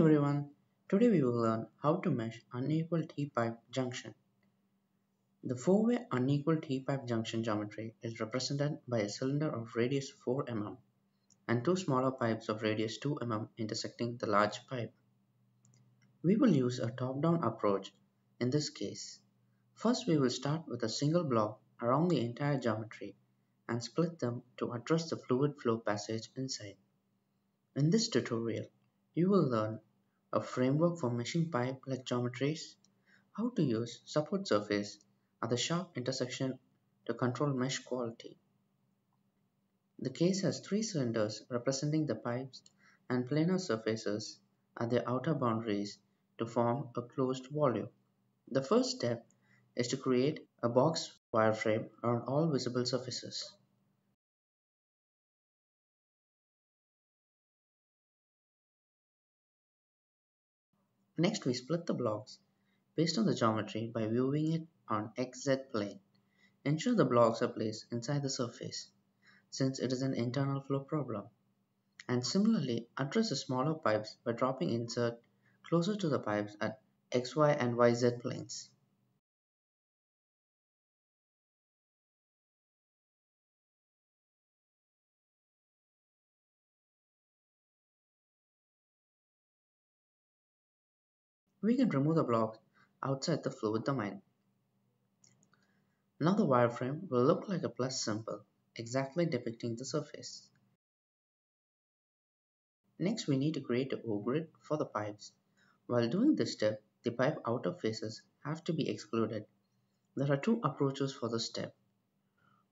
everyone, today we will learn how to mesh unequal T-pipe junction. The four-way unequal T-pipe junction geometry is represented by a cylinder of radius 4 mm and two smaller pipes of radius 2 mm intersecting the large pipe. We will use a top-down approach in this case. First we will start with a single block around the entire geometry and split them to address the fluid flow passage inside. In this tutorial, you will learn a framework for meshing pipe-like geometries, how to use support surface at the sharp intersection to control mesh quality. The case has three cylinders representing the pipes and planar surfaces at their outer boundaries to form a closed volume. The first step is to create a box wireframe around all visible surfaces. Next we split the blocks based on the geometry by viewing it on XZ plane. Ensure the blocks are placed inside the surface since it is an internal flow problem. And similarly address the smaller pipes by dropping insert closer to the pipes at XY and YZ planes. We can remove the block outside the fluid domain. Now the wireframe will look like a plus symbol, exactly depicting the surface. Next we need to create a O-grid for the pipes. While doing this step, the pipe outer faces have to be excluded. There are two approaches for this step.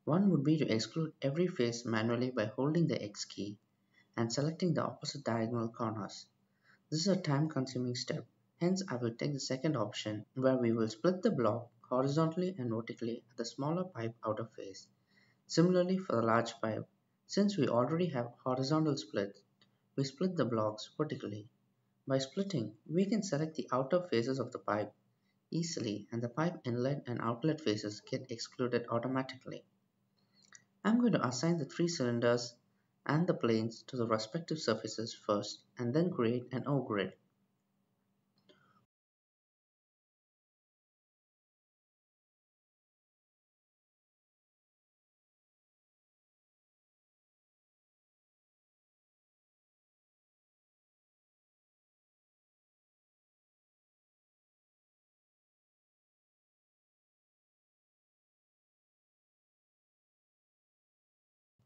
One would be to exclude every face manually by holding the X key and selecting the opposite diagonal corners. This is a time consuming step Hence I will take the second option where we will split the block horizontally and vertically at the smaller pipe outer face. Similarly for the large pipe, since we already have horizontal split, we split the blocks vertically. By splitting, we can select the outer faces of the pipe easily and the pipe inlet and outlet faces get excluded automatically. I'm going to assign the three cylinders and the planes to the respective surfaces first and then create an O-grid.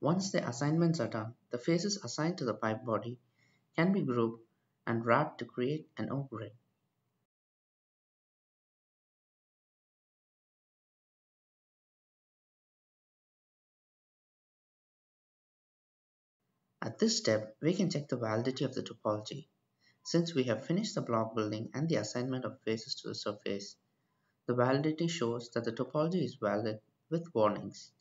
Once the assignments are done, the faces assigned to the pipe body can be grouped and wrapped to create an O-grid. At this step, we can check the validity of the topology. Since we have finished the block building and the assignment of faces to the surface, the validity shows that the topology is valid with warnings.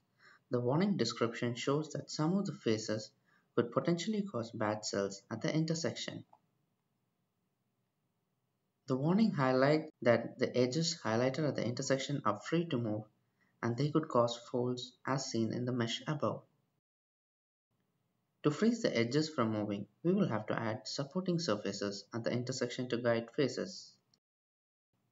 The warning description shows that some of the faces could potentially cause bad cells at the intersection. The warning highlights that the edges highlighted at the intersection are free to move and they could cause folds as seen in the mesh above. To freeze the edges from moving, we will have to add supporting surfaces at the intersection to guide faces.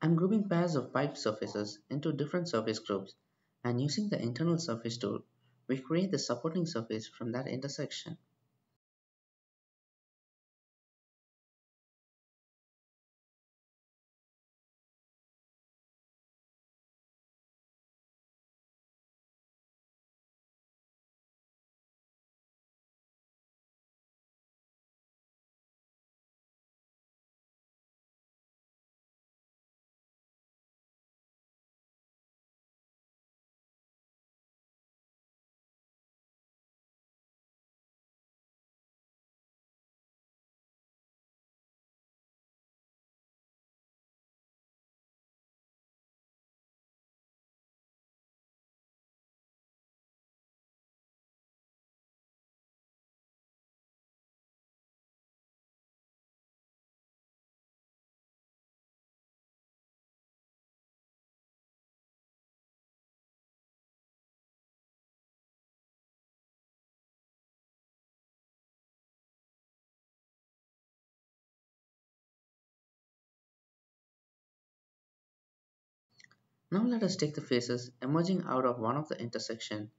I'm grouping pairs of pipe surfaces into different surface groups and using the internal surface tool, we create the supporting surface from that intersection. Now let us take the faces emerging out of one of the intersection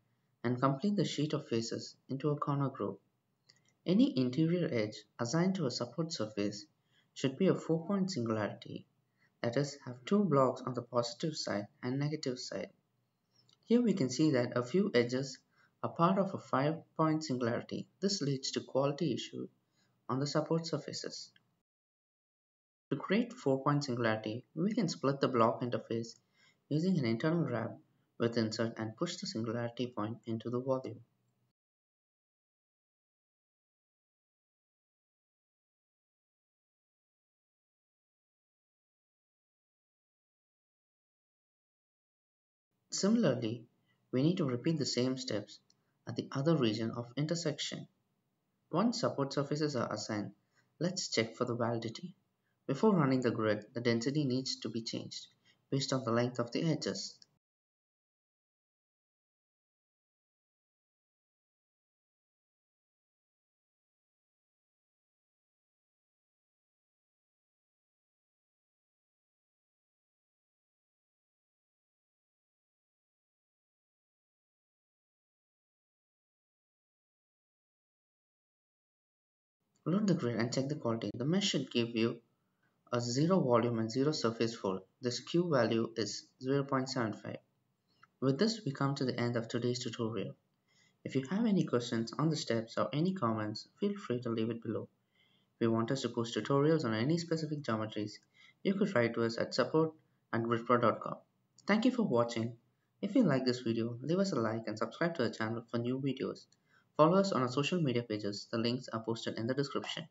and complete the sheet of faces into a corner group. Any interior edge assigned to a support surface should be a 4-point singularity, that is, have two blocks on the positive side and negative side. Here we can see that a few edges are part of a 5-point singularity. This leads to quality issue on the support surfaces. To create 4-point singularity, we can split the block interface using an internal grab with insert and push the singularity point into the volume. Similarly, we need to repeat the same steps at the other region of intersection. Once support surfaces are assigned, let's check for the validity. Before running the grid, the density needs to be changed based on the length of the edges. Load the grid and check the quality. The mesh should give you a 0 volume and 0 surface fold. The skew value is 0.75. With this we come to the end of today's tutorial. If you have any questions on the steps or any comments, feel free to leave it below. If you want us to post tutorials on any specific geometries, you could write to us at support at gridpro.com. Thank you for watching. If you like this video, leave us a like and subscribe to the channel for new videos. Follow us on our social media pages. The links are posted in the description.